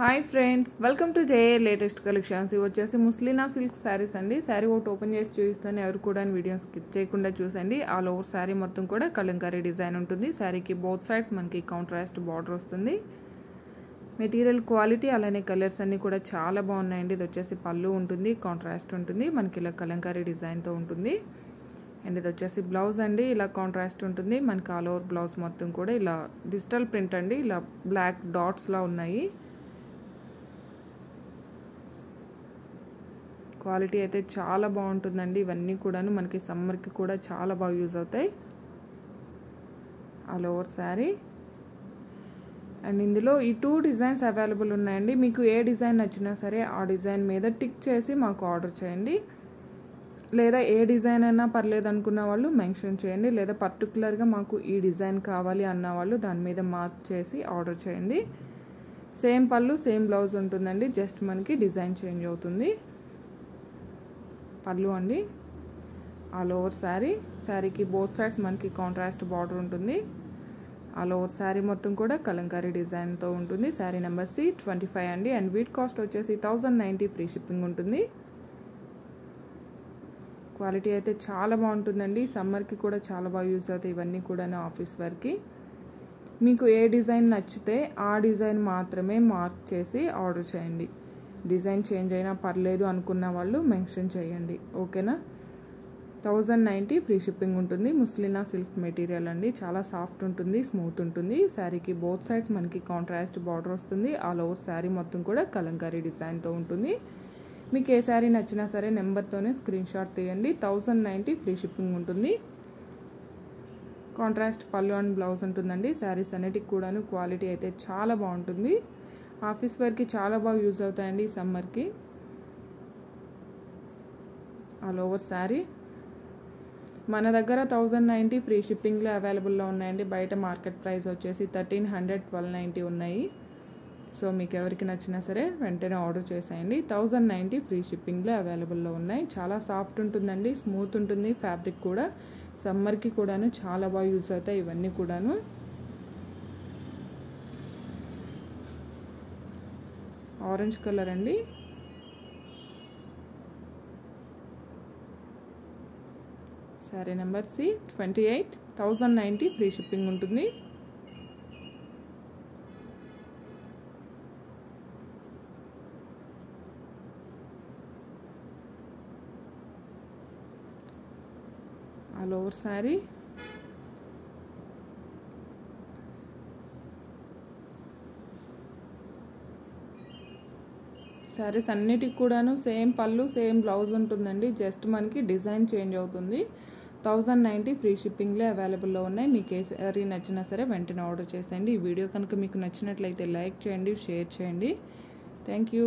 Hi friends welcome to J A latest collections. ఇవి వచ్చేసి ముస్లినా silk saris అండి. శారీ ఒకటి ఓపెన్ చేసి చూపిస్తాను. ఎవరు కూడా వీడియో స్కిప్ చేయకుండా చూసండి. ఆల్ ఓవర్ శారీ మొత్తం కూడా కలంకారీ డిజైన్ ఉంటుంది. శారీకి బోత్ సైడ్స్ మనకి కాంట్రాస్ట్ బార్డర్ వస్తుంది. మెటీరియల్ క్వాలిటీ అలానే కలర్స్ అన్నీ కూడా చాలా బాగున్నాయండి. ఇది వచ్చేసి పళ్ళు ఉంటుంది కాంట్రాస్ట్ ఉంటుంది. మనకి ఇలా కలంకారీ డిజైన్తో ఉంటుంది. అండ్ ఇది వచ్చేసి బ్లౌజ్ అండి. ఇలా కాంట్రాస్ట్ ఉంటుంది. మనకి ఆల్ ఓవర్ బ్లౌజ్ మొత్తం కూడా ఇలా డిజిటల్ ప్రింట్ అండి. ఇలా బ్లాక్ డాట్స్లా ఉన్నాయి. క్వాలిటీ అయితే చాలా బాగుంటుందండి. ఇవన్నీ కూడాను మనకి సమ్మర్కి కూడా చాలా బాగా యూజ్ అవుతాయి. All over sari. అండ్ ఇందులో ఈ టూ డిజైన్స్ అవైలబుల్ ఉన్నాయండి. మీకు ఏ డిజైన్ నచ్చినా సరే ఆ డిజైన్ మీద టిక్ చేసి మాకు ఆర్డర్ చేయండి. లేదా ఏ డిజైన్ అయినా పర్లేదు అనుకున్న వాళ్ళు మెన్షన్ చేయండి. లేదా పర్టికులర్గా మాకు ఈ డిజైన్ కావాలి అన్న వాళ్ళు దాని మీద మార్క్ చేసి ఆర్డర్ చేయండి. సేమ్ పళ్ళు సేమ్ బ్లౌజ్ ఉంటుందండి. జస్ట్ మనకి డిజైన్ చేంజ్ అవుతుంది. పళ్ళు అండి. ఆల్ ఓవర్ శారీ శారీకి బోత్ సైడ్స్ మనకి కాంట్రాస్ట్ బార్డర్ ఉంటుంది. ఆల్ ఓవర్ శారీ మొత్తం కూడా కలంకారీ డిజైన్తో ఉంటుంది. Sari number C twenty five అండి. అండ్ వీట్ కాస్ట్ వచ్చేసి థౌజండ్ నైంటీ ఫ్రీ షిప్పింగ్ ఉంటుంది. క్వాలిటీ అయితే చాలా బాగుంటుందండి. సమ్మర్కి కూడా చాలా బాగా యూజ్ అవుతాయి ఇవన్నీ కూడా ఆఫీస్ వర్క్కి మీకు ఏ డిజైన్ నచ్చితే ఆ డిజైన్ మాత్రమే మార్క్ చేసి ఆర్డర్ చేయండి. డిజైన్ చేంజ్ అయినా పర్లేదు అనుకున్న వాళ్ళు మెన్షన్ చేయండి. ఓకేనా? థౌజండ్ నైంటీ ఫ్రీ షిప్పింగ్ ఉంటుంది. ముస్లినా సిల్క్ మెటీరియల్ అండి. చాలా సాఫ్ట్ ఉంటుంది స్మూత్ ఉంటుంది. శారీకి బోత్ సైడ్స్ మనకి కాంట్రాస్ట్ బార్డర్ వస్తుంది. ఆల్ ఓవర్ శారీ మొత్తం కూడా కలంకారీ డిజైన్తో ఉంటుంది. మీకు ఏ శారీ నచ్చినా సరే నెంబర్తోనే స్క్రీన్ షాట్ తీయండి. థౌజండ్ నైంటీ ఫ్రీ షిప్పింగ్ ఉంటుంది. కాంట్రాస్ట్ పళ్ళు అండ్ బ్లౌజ్ ఉంటుందండి. శారీస్ అన్నిటికి కూడాను క్వాలిటీ అయితే చాలా బాగుంటుంది. ఆఫీస్ వర్క్కి చాలా బాగా యూజ్ అవుతాయండి ఈ సమ్మర్కి. All over sari. మన దగ్గర థౌజండ్ నైంటీ ఫ్రీ షిప్పింగ్లో అవైలబుల్లో ఉన్నాయండి. బయట మార్కెట్ ప్రైస్ వచ్చేసి థర్టీన్ హండ్రెడ్ ట్వెల్వ్ నైంటీ ఉన్నాయి. సో మీకు ఎవరికి నచ్చినా సరే వెంటనే ఆర్డర్ చేసేయండి. థౌజండ్ నైంటీ ఫ్రీ షిప్పింగ్లో అవైలబుల్లో ఉన్నాయి. చాలా సాఫ్ట్ ఉంటుందండి స్మూత్ ఉంటుంది ఫ్యాబ్రిక్ కూడా. సమ్మర్కి కూడాను చాలా బాగా యూజ్ అవుతాయి ఇవన్నీ కూడాను. ఆరెంజ్ కలర్ అండి. Sari number C twenty eight thousand ninety free shipping ఉంటుంది. ఆల్ ఓవర్ శారీ శారీస్ అన్నిటికి కూడాను సేమ్ పళ్ళు సేమ్ బ్లౌజ్ ఉంటుందండి. జస్ట్ మనకి డిజైన్ చేంజ్ అవుతుంది. థౌజండ్ నైంటీ ఫ్రీ షిప్పింగ్లో అవైలబుల్లో ఉన్నాయి. మీకు ఏ శారీ నచ్చినా సరే వెంటనే ఆర్డర్ చేసేయండి. ఈ వీడియో కనుక మీకు నచ్చినట్లయితే లైక్ చేయండి షేర్ చేయండి. Thank you.